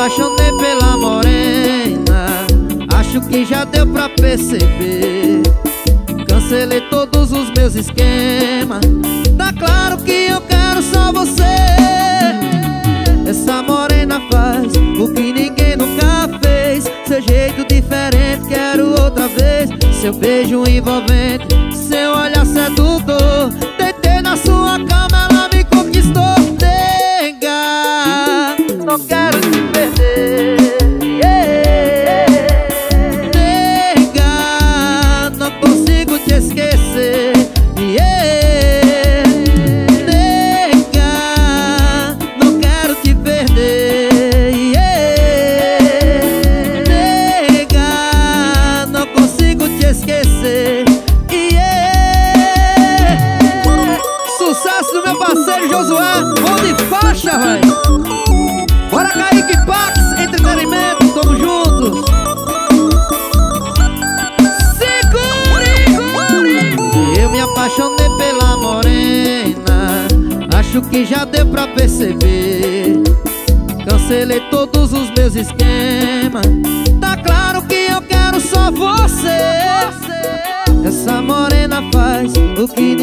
apaixonei pela morena. Acho que já deu pra perceber. Cancelei todos os meus esquemas Tá claro que eu quero só você. Essa morena faz o que ninguém nunca fez. Seu jeito diferente, quero outra vez. Seu beijo envolvente, seu olhar sedutor Josué Bom de faixa, véi Bora Kaique Pax, entretenimento, tamo juntos. Segure! Eu me apaixonei pela morena Acho que já deu pra perceber. Cancelei todos os meus esquemas. Tá claro que eu quero só você. Essa morena faz o que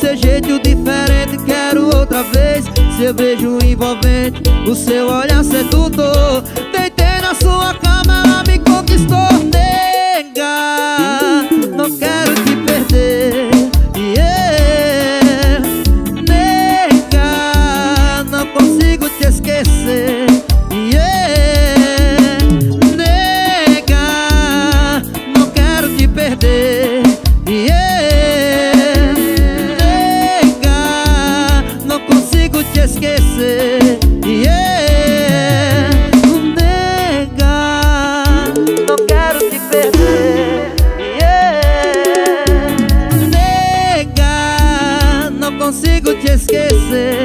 Seu jeito diferente, quero outra vez. Seu beijo envolvente, o seu olhar sedutor. Deitei na sua cama, ela me conquistou. Nega, não quero te perder. Yeah. Nega, não consigo te esquecer. Yeah. Nega, não quero te perder yeah.